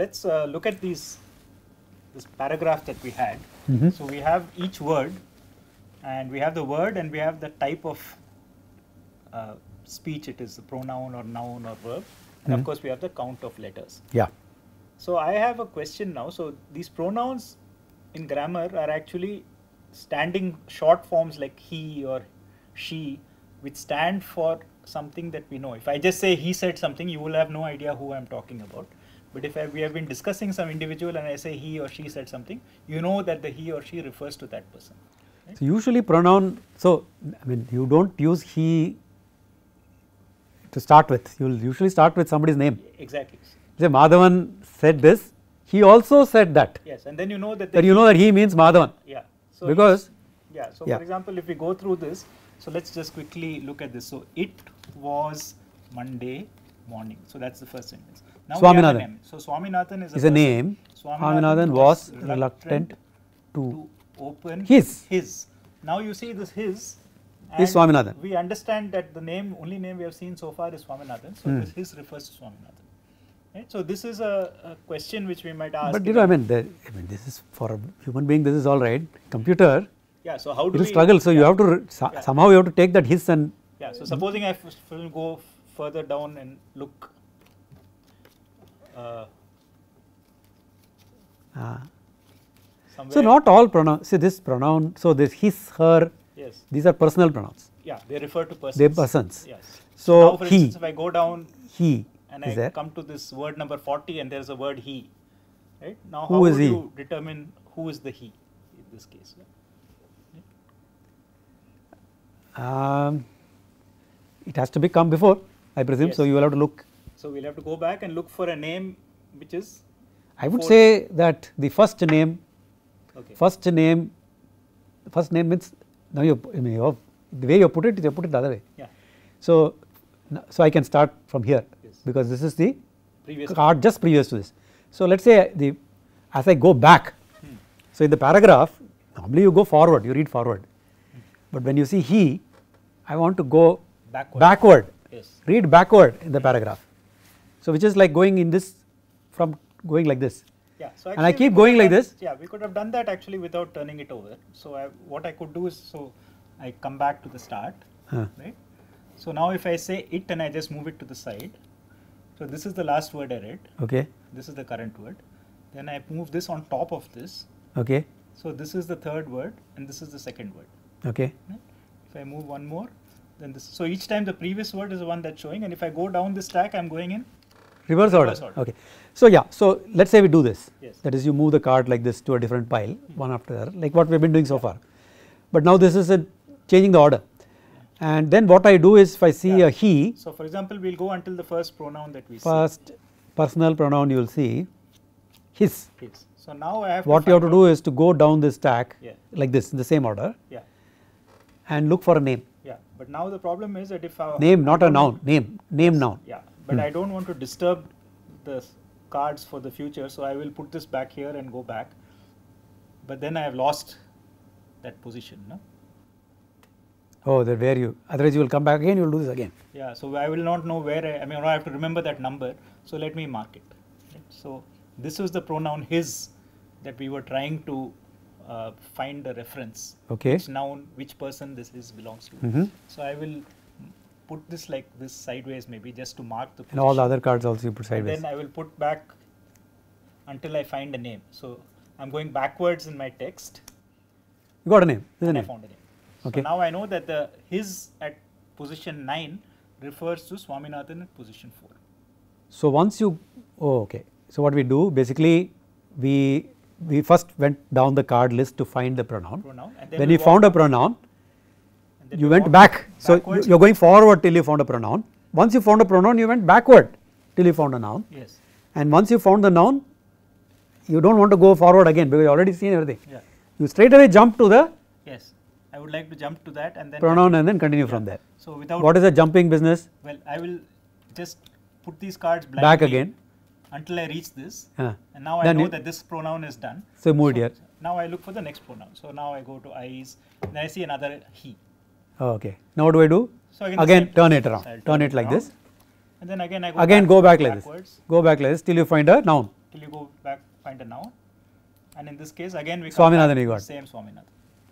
Let's uh, look at these this paragraph that we had. Mhm. So we have each word, and we have the word, and we have the type of uh, speech it is, the pronoun or noun or verb, and Mhm. of course we have the count of letters. Yeah. So I have a question now. So these pronouns in grammar are actually standing short forms like he or she, which stand for something that we know. If I just say he said something, you will have no idea who I'm talking about. But if I, we have been discussing some individual and I say he or she said something, you know that the he or she refers to that person. So usually pronoun, so I mean you do not use he to start with, you will usually start with somebody's name. Exactly. Say Madhavan said this, he also said that, Yes, and then you know that. that you know that he means Madhavan Yeah. So because yeah. So yeah. for example, if we go through this, so let's just quickly look at this. So it was Monday morning. So that's the first sentence. Now we have a Swaminathan. So Swaminathan is a, is a name, Swaminathan was reluctant to, to open His. his. Now you see this his. And Swaminathan. We understand that the name, only name we have seen so far is Swaminathan. So Hmm. this his refers to Swaminathan. Right? So this is a, a question which we might ask. but you know I mean, the, I mean this is for a human being this is all right, computer yeah. So how it do will we struggle so you have to so- Yeah. somehow you have to take that his and Yeah, so supposing I go further down and look. Uh, so not all pronoun see this pronoun so this his her Yes. these are personal pronouns Yeah, they refer to persons. they persons Yes. So, now, for he. instance, if I go down he and I there come to this word number 40 and there is a word he, right? Now, Who how is would he? you determine who is the he in this case? um, it has to be come before I presume so you will have to look So we'll have to go back and look for a name which is I would say that the first name okay. first name first name means now you you have, the way you put it you put it the other way Yeah, so so I can start from here Yes. because this is the previous. card just previous to this so let us say the as I go back Hmm. so in the paragraph normally you go forward you read forward but when you see he I want to go Backward. backward Yes. read backward in the paragraph so which is like going in this from going like this Yeah. So And I keep going like done- this. Yeah, we could have done that actually without turning it over. So I, what I could do is so I come back to the start, Huh. right? So now if I say it and I just move it to the side, so this is the last word I read. okay This is the current word. Then I move this on top of this. okay So this is the third word and this is the second word. okay Right? If I move one more, then this. So each time the previous word is the one that's showing, and if I go down this stack, I'm going in. Reverse order Reverse order. okay so yeah so let us say we do this Yes. that is you move the card like this to a different pile one after the other like what we have been doing so far but now this is a changing the order and then what I do is if I see Yeah. a he So for example, we'll go until the first pronoun that we first personal pronoun you will see his. His. So now I have. what you have to do is to go down this stack Yeah. like this in the same order Yeah. and look for a name Yeah, but now the problem is that if I name not a noun name name noun Yeah, but Hmm. I don't want to disturb the cards for the future, so I will put this back here and go back. But then I have lost that position. No? oh that where you otherwise you will come back again you will do this again Yeah, so I will not know where I, I mean I have to remember that number. So let me mark it. right? So this was the pronoun his that we were trying to uh, find the reference. okay Which noun, which person this is belongs to. Mhm. So I will put this like this sideways maybe just to mark the and all the other cards also you put And sideways then I will put back until I find a name. So I'm going backwards in my text you got a name this is a and I found a name. Okay. So now I know that the his at position 9 refers to Swaminathan at position 4. So once you, oh okay. So what we do basically we we first went down the card list to find the pronoun. Pronoun. And then When we you found a pronoun, and you went back. So you, backwards. you're going forward till you found a pronoun. Once you found a pronoun, you went backward till you found a noun. Yes. And once you found the noun, you don't want to go forward again because you already seen everything. Yeah. You straight away jump to the Yes. I would like to jump to that and then pronoun and then continue from there. So without What is the jumping business? well, I will just put these cards Back again. until I reach this, Uh, and now I know that this pronoun is done. so move it here. Now I look for the next pronoun. So now I go to eyes, then I see another he. Okay. Now what do I do? So again, Again turn it around. I'll Turn it like around, this. And then again I go Again back- go back like this. Go back like this till you find a noun. till you go back find a noun. And in this case again we Swaminathan you got. Same Swaminathan.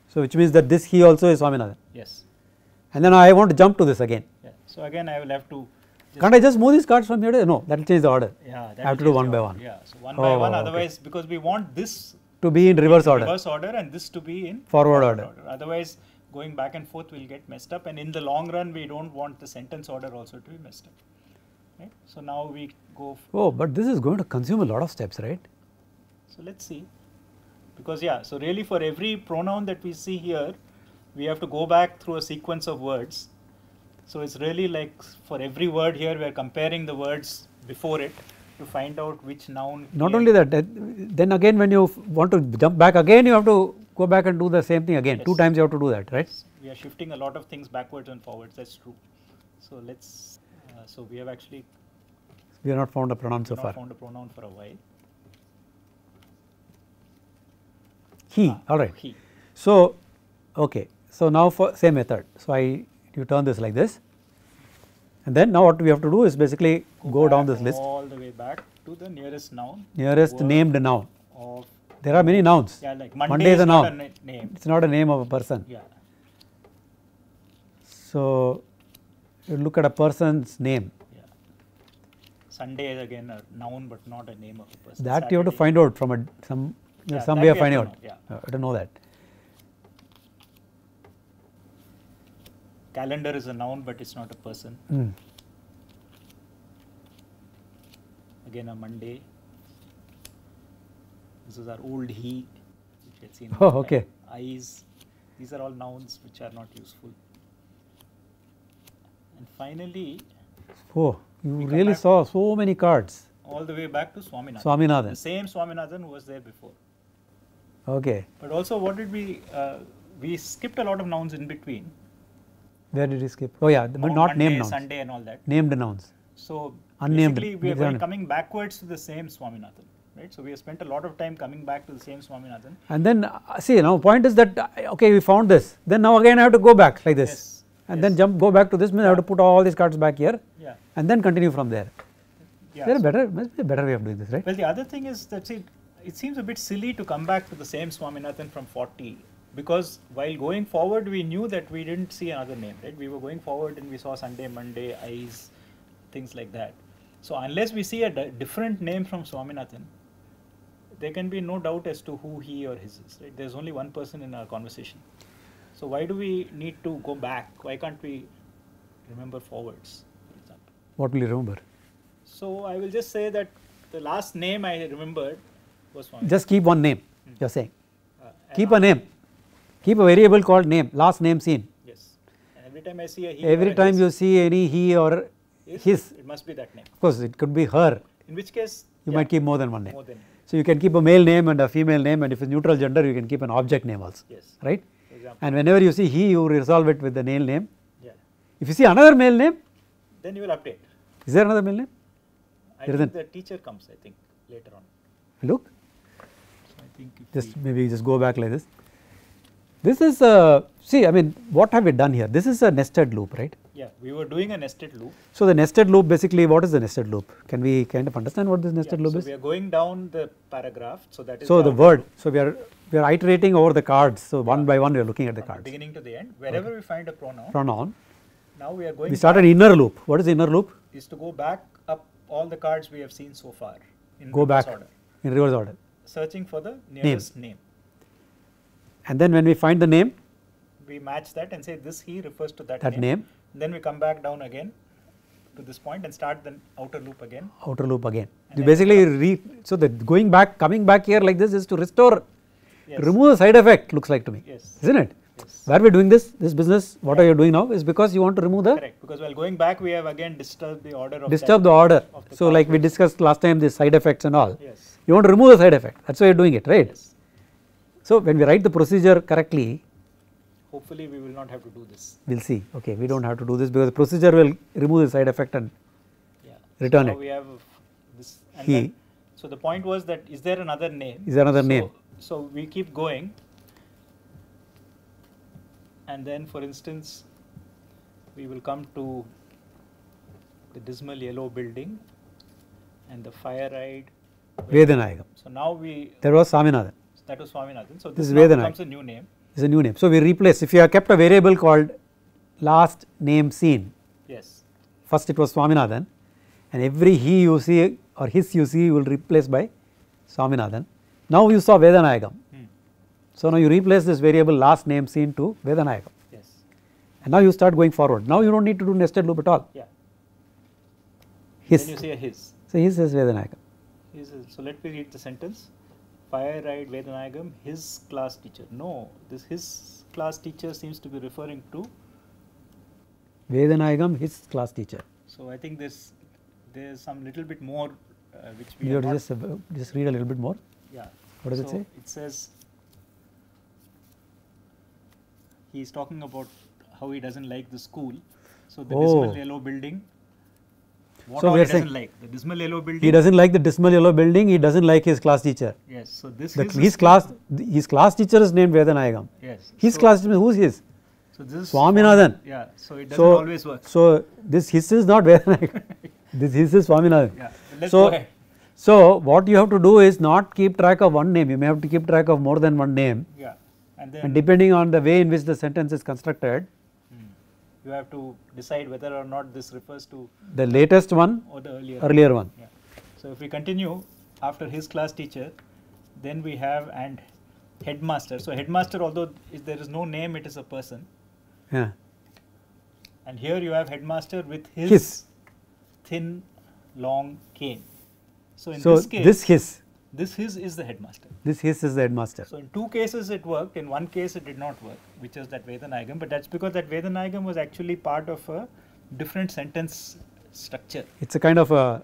So which means that this he also is Swaminathan. Yes. And then I want to jump to this again. Yeah. So again I will have to Can't I just move these cards from here? to- No, that will change the order. yeah, I have to do one by one. Yeah. So one by Oh, one okay. otherwise because we want this To be in reverse order. reverse order and this to be in Forward order. Otherwise, going back and forth will get messed up, and in the long run, we don't want the sentence order also to be messed up. Right? So now we go. Oh, but this is going to consume a lot of steps, right? So let's see, because yeah. So really, for every pronoun that we see here, we have to go back through a sequence of words. So it's really like for every word here, we are comparing the words before it to find out which noun. Not only that, that- then again when you want to jump back again, you have to go back and do the same thing again. Two times you have to do that, right? We are shifting a lot of things backwards and forwards. That's true. So let's. Uh, so we have actually We have not found a pronoun so not far. found a pronoun for a while. He, Ah, all right. He. So, okay. So now for same method. So I you turn this like this, and then now what we have to do is basically go, down this list. All the way back to the nearest noun. Nearest named noun. Of There are many nouns. yeah, like Monday, Monday is is a noun. a name. It's not a name of a person. Yeah. So you look at a person's name. Yeah. Sunday is again a noun, but not a name of a person. That you have to find out from a some Yeah, some way of finding out. know, yeah. Uh, I don't know that. Calendar is a noun, but it's not a person. Hmm. Again, a Monday. This is our old he, which we had seen. Oh, okay. Eyes. These are all nouns which are not useful. And finally, Oh, you really saw so many cards. all the way back to Swaminathan. Swaminathan. The same Swaminathan who was there before. Okay. But also, what did we? Uh, we skipped a lot of nouns in between. Where did we skip? Oh yeah, but not Monday, named nouns. Sunday, and all that. Named nouns. So Unnamed, basically, we are these are- going, coming backwards to the same Swaminathan, right? So we have spent a lot of time coming back to the same Swaminathan. And then uh, see now point is that uh, okay we found this. Then now again I have to go back like this. Yes, And yes. then jump go back to this means I have to put all these cards back here Yeah. and then continue from there. Yeah. There a better must be a better way of doing this, right? Well, the other thing is that see, it seems a bit silly to come back to the same Swaminathan from 40 because while going forward, we knew that we didn't see another name, right? We were going forward and we saw Sunday, Monday, eyes, things like that. So unless we see a di- different name from Swaminathan, there can be no doubt as to who he or his is. Right? There's only one person in our conversation. So why do we need to go back? Why can't we remember forwards, for example? What will you remember? So I will just say that the last name I remembered was Swami. Just keep one name. You're saying. Uh, Keep a name. Keep a variable called name. Last name seen. Yes. And every time I see a he. Every time his, you see any he or his, his, it must be that name. of course it could be her. In which case, You yeah, might keep more than one name. more than So you can keep a male name and a female name, and if it's neutral gender, you can keep an object name also, yes. right? For example, And whenever you see he, you resolve it with the male name. yeah. If you see another male name, Then you will update. is there another male name? I There think isn't. the teacher comes. I think later on. Look, So I think if just we, maybe just go back like this. This is a see. I mean, what have we done here? This is a nested loop, right? Yeah, we were doing a nested loop. So the nested loop, basically, what is the nested loop? Can we kind of understand what this nested yeah, loop so is? we are going down the paragraph. So that is So the word. loop So we are we are iterating over the cards. So one by one, we are looking at the from the cards. beginning to the end. Wherever we find a pronoun, Pronoun. now we are going. We start an inner loop. What is the inner loop? is to go back up all the cards we have seen so far in Go reverse back order, in reverse order. searching for the nearest name. And then when we find the name, We match that and say this he refers to that, that name, Then we come back down again to this point and start the outer loop again. outer loop again. And basically re, so the going back, coming back here like this is to restore, Yes. remove the side effect. Looks like to me, Yes. isn't it? Yes. Why are we doing this? This business, what are you doing now? Is because you want to remove the Correct. Because while going back, we have again disturbed the order of disturb the order. of the So like we discussed last time, the side effects and all. Yes. You want to remove the side effect. That's why you're doing it, right? Yes. So when we write the procedure correctly, Hopefully, we will not have to do this. we'll see. Okay, we don't have to do this because the procedure will remove the side effect and Yeah. Return so it. We have this. And He. Then, so the point was that is there another name? Is there another So- name? So we keep going. And then, for instance, we will come to the dismal yellow building and the fire ride Vedanayagam. So now we There was Swaminathan. that was Swaminathan. So This this, is now becomes a new name. Is a new name. So we replace if you have kept a variable called last name seen Yes. first it was Swaminathan and every he you see or his you see you will replace by Swaminathan. Now you saw Vedanayagam. Hmm. So now you replace this variable last name seen to Vedanayagam Yes. and now you start going forward. Now you don't need to do nested loop at all. Yeah. His. Then you say a his. So his is Vedanayagam. His is, so let me read the sentence. Fire ride Vedanayagam, his class teacher. No, this his class teacher seems to be referring to. Vedanayagam his class teacher. So I think this there's some little bit more uh, which we You have have to just uh, just read a little bit more. yeah. What does it say? It says he's talking about how he doesn't like the school. So the Oh. dismal yellow building. What So we he are saying- doesn't like? The dismal yellow building. He doesn't like the dismal yellow building. He doesn't like his class teacher. Yes. So this The, his his is- class his class teacher is named Vedanayagam. Yes. His so, class teacher who's his? So this is Swaminathan. Yeah. So it doesn't So always work. so this his is not Vedanayagam. this his is Swaminathan. Yeah. Let's so go ahead. so what you have to do is not keep track of one name. You may have to keep track of more than one name. Yeah. And then And depending on the way in which the sentence is constructed, you have to decide whether or not this refers to the latest one, or the earlier. earlier one. Yeah. So if we continue after his class teacher, then we have and headmaster. So headmaster, although if there is no name, it is a person. Yeah. And here you have headmaster with his, His. thin, long cane. So in So this case, this his, this his is the headmaster. this his is the headmaster. So in two cases it worked. In one case it did not work, which is that Vedanayagam. But that's because that Vedanayagam was actually part of a different sentence structure. It's a kind of a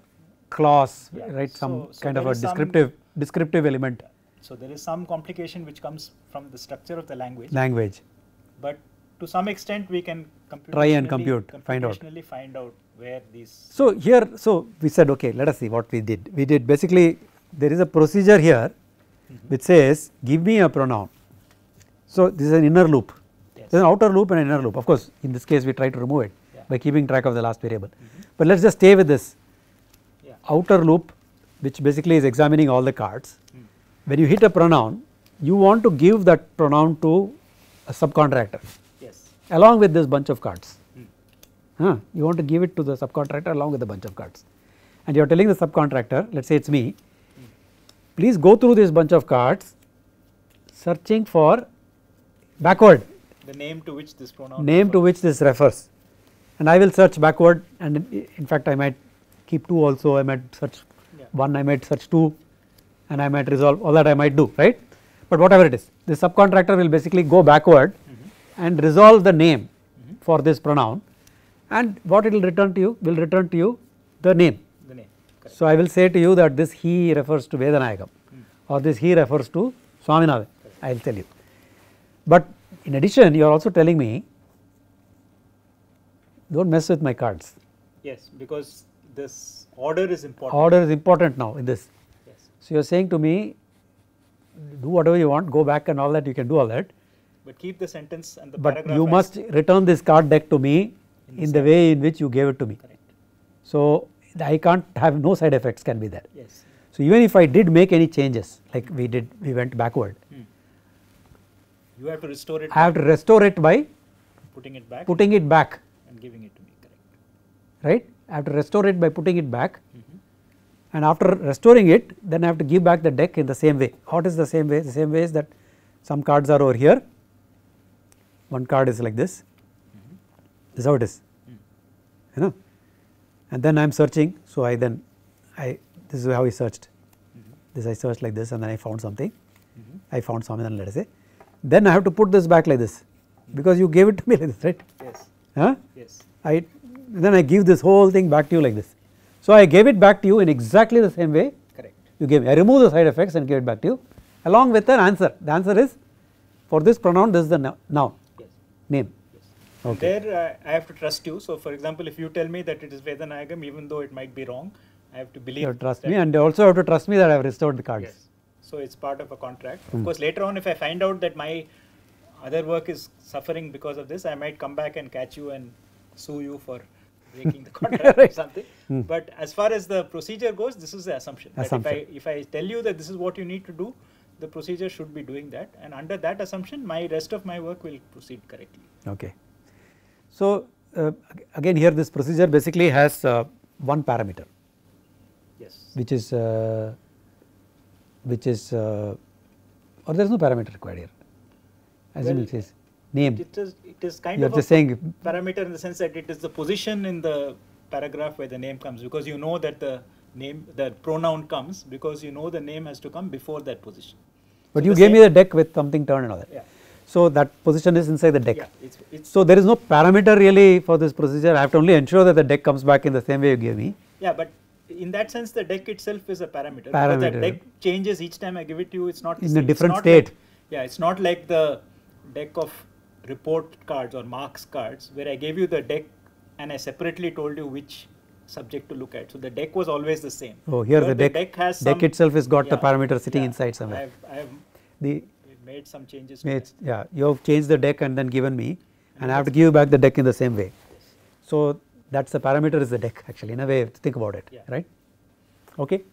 clause, Yeah. right? Some So- so kind of a is some- descriptive descriptive element So there is some complication which comes from the structure of the language. language. but to some extent we can Try and compute, find out. find out where these So here, so we said, okay, let us see what we did. We did basically there is a procedure here Mhm. which says give me a pronoun. So this is an inner loop. Yes. There is an outer loop and an inner loop. Of course, in this case we try to remove it Yeah. by keeping track of the last variable. Mhm. But let us just stay with this yeah outer loop which basically is examining all the cards. Hmm. When you hit a pronoun, you want to give that pronoun to a subcontractor yes along with this bunch of cards. Hmm. Huh, you want to give it to the subcontractor along with a bunch of cards and you are telling the subcontractor let us say it is me please go through this bunch of cards searching for backward the name to which this pronoun name to which this refers and I will search backward and in, fact I might keep 2 also I might search Yeah. 1 I might search 2 and I might resolve all that I might do right but whatever it is the subcontractor will basically go backward Mhm. and resolve the name Mhm. for this pronoun and what it will return to you will return to you the name. The name correct So I will say to you that this he refers to Vedanayagam Hmm. or this he refers to Swaminathan I will tell you. But in addition you are also telling me do not mess with my cards yes because this order is important order is important now in this. yes So you are saying to me do whatever you want go back and all that you can do all that but keep the sentence and the but paragraph you must return this card deck to me In the in the way in which you gave it to me. correct So I can't have no side effects can be there. yes So even if I did make any changes like we did we went backward Hmm. you have to restore it I have to restore it by putting it back putting it back and giving it to me correct right I have to restore it by putting it back Mhm. and after restoring it then I have to give back the deck in the same way. What is the same way? The same way is that some cards are over here one card is like this Mhm. this is how it is Hmm. you know and then I am searching. So I then I this is how I searched. This I searched like this and then I found something. Mhm. I found Swaminathan let us say. Then I have to put this back like this. Because you gave it to me like this right? Yes. Huh? yes. I then I give this whole thing back to you like this. So I gave it back to you in exactly the same way. Correct. You gave me I remove the side effects and give it back to you along with an answer. The answer is for this pronoun this is the noun. Yes. Name Okay. There, uh, I have to trust you. So, for example, if you tell me that it is Vedanayagam, even though it might be wrong, I have to believe. you have to trust me and you also have to trust me that I have restored the cards Yes. So it's part of a contract. Hmm. Of course, later on, if I find out that my other work is suffering because of this, I might come back and catch you and sue you for breaking the contract or something. Hmm. But as far as the procedure goes, this is the assumption. that Assumption. If I if I tell you that this is what you need to do, the procedure should be doing that, and under that assumption, my rest of my work will proceed correctly. Okay. So, uh, again here this procedure basically has uh, one parameter Yes. which is uh, which is uh, or there is no parameter required here as Well, it says name It is it is kind you are of just a saying parameter in the sense that it is the position in the paragraph where the name comes because you know that the name the pronoun comes because you know the name has to come before that position. but So you gave me the deck with something turned and all that. Yeah. So, that position is inside the deck. Yeah, it's it's So, there is no parameter really for this procedure I have to only ensure that the deck comes back in the same way you gave me. Yeah, but in that sense, the deck itself is a parameter. Parameter. Because the deck changes each time I give it to you. It's not In a different state. Like, yeah, it's not like the deck of report cards or marks cards where I gave you the deck and I separately told you which subject to look at. So the deck was always the same. Oh, here the deck, Deck has deck itself has got the parameter sitting yeah, inside somewhere. I've, I've The made some changes. that. yeah, you have changed the deck and then given me and I have to give you back the deck in the same way. So, that is the parameter is the deck actually in a way think about it Yeah. right. Okay.